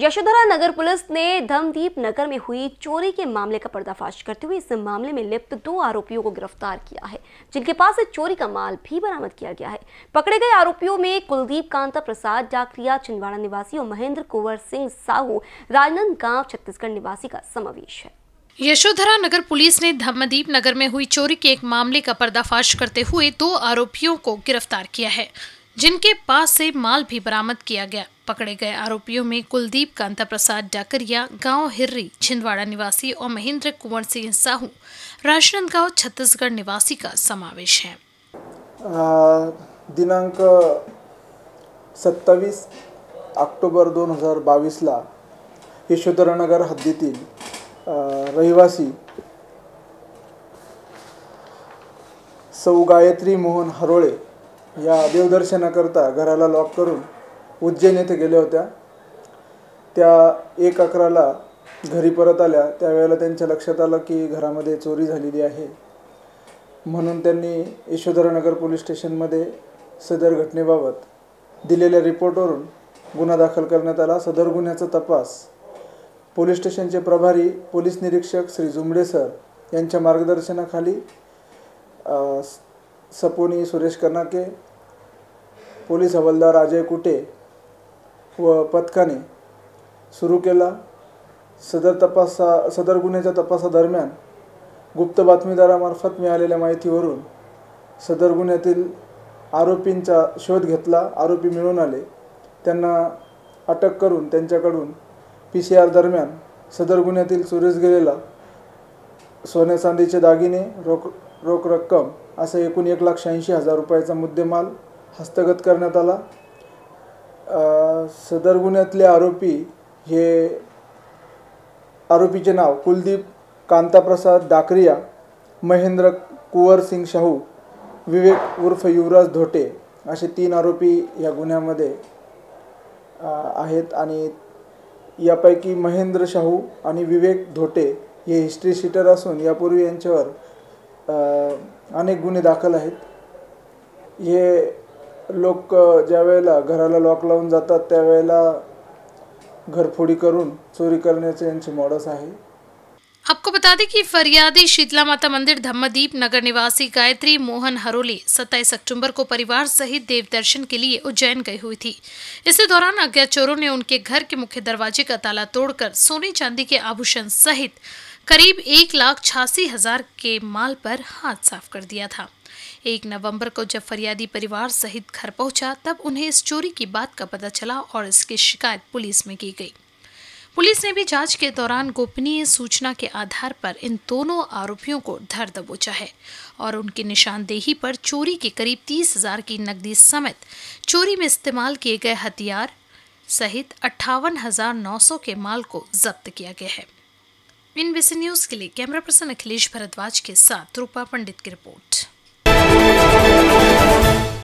यशोधरा नगर police ने धमदीप नगर में हुई चोरी के मामले का पर्दाफाश करते हुए इस मामले में लिप्त दो आरोपियों को गिरफ़्तार किया है, जिनके पास से चोरी का माल भी बरामद किया गया है। पकड़े गए आरोपियों में कुलदीप कांता प्रसाद, डाकरिया छिंदवाड़ा निवासी और महेंद्र कुंवर सिंह साहू राजनांदगांव छत्तीसगढ़ निवासी का समावेश है। यशोधरा नगर पुलिस ने धम्मदीप नगर में हुई चोरी के एक मामले का पर्दाफाश करते हुए दो आरोपियों को गिरफ़्तार किया है। जिनके पास से माल भी बरामद किया गया। पकड़े गए आरोपियों में कुलदीप कांता प्रसाद डाकरिया, गाँव हिर्री, छिंदवाड़ा निवासी और महेंद्र कुंवर सिंह साहू, राजनांदगांव छत्तीसगढ़ निवासी का समावेश है। दिनांक सत्तावीस ऑक्टोबर दोन हज़ार बावीसला यशोधरानगर हद्दीतील रहिवासी सौ गायत्री मोहन हरोळे या देवदर्शनाकरता घराला लॉक करून उज्जैन येथे गेल्या होत्या. त्या एक अकराला घरी परत आल्या. त्यावेळेला त्यांच्या लक्षात आलं की घरामध्ये चोरी झालेली आहे. म्हणून त्यांनी यशोधरानगर पोलीस स्टेशनमध्ये सदर घटनेबाबत दिलेल्या रिपोर्टवरून गुन्हा दाखल करण्यात आला. सदर गुन्ह्याचा तपास पोलीस स्टेशनचे प्रभारी पोलीस निरीक्षक श्री जुमडे सर यांच्या मार्गदर्शनाखाली सपोनी सुरेश कर्नाके पोलीस हवालदार अजय कुटे व पथकाने सुरू केला. सदर तपासा सदर गुन्ह्याच्या तपासादरम्यान गुप्त बातमीदारामार्फत मिळालेल्या माहितीवरून सदर गुन्ह्यातील आरोपींचा शोध घेतला. आरोपी मिळून आले. त्यांना अटक करून त्यांच्याकडून पी सी आर दरम्यान सदर गुन्ह्यातील चोरीस गेलेला सोन्या चांदीचे दागिने रोख रोख रक्कम असं एकूण एक लाख शहाऐंशी हजार रुपयाचा मुद्देमाल हस्तगत करण्यात आला. सदर गुन्ह्यातले आरोपी हे आरोपीचे नाव कुलदीप कांताप्रसाद डाकरिया महेंद्र कुंवर सिंग शाहू विवेक उर्फ युवराज धोटे असे तीन आरोपी या गुन्ह्यामध्ये आहेत आणि यापैकी महेंद्र शाहू आणि विवेक धोटे हे हिस्ट्री शीटर असून यापूर्वी यांच्यावर अनेक गुन्हे दाखल आहेत. हे लोक ज्या वेळेला घराला लॉक लावून जातात, त्यावेळेला घरफोडी करून चोरी करण्याचे यांचे मॉडस आहे. आपको बता दें कि फरियादी शीतला माता मंदिर, धम्मदीप नगर निवासी गायत्री मोहन हरोली 27 अक्टूबर को परिवार सहित देव दर्शन के लिए उज्जैन गई हुई थी। इसी दौरान अज्ञात चोरों ने उनके घर के मुख्य दरवाजे का ताला तोड़कर सोने चांदी के आभूषण सहित करीब एक लाख छियासी हज़ार के माल पर हाथ साफ़ कर दिया था। एक नवंबर को जब फरियादी परिवार सहित घर पहुँचा, तब उन्हें इस चोरी की बात का पता चला और इसकी शिकायत पुलिस में की गई। पुलिस ने भी जाँच के दौरान गोपनीय सूचना के आधार पर इन दोनों आरोपियों को धर दबोचा है और उनकी निशानदेही पर चोरी के करीब तीस हज़ार की नकदी समेत चोरी में इस्तेमाल किए गए हथियार सहित अट्ठावन हज़ार नौ सौ के माल को जब्त किया गया है। इन बीसी न्यूज़ के लिए कैमरा पर्सन अखिलेश भरद्वाज के साथ रूपा पंडित की रिपोर्ट।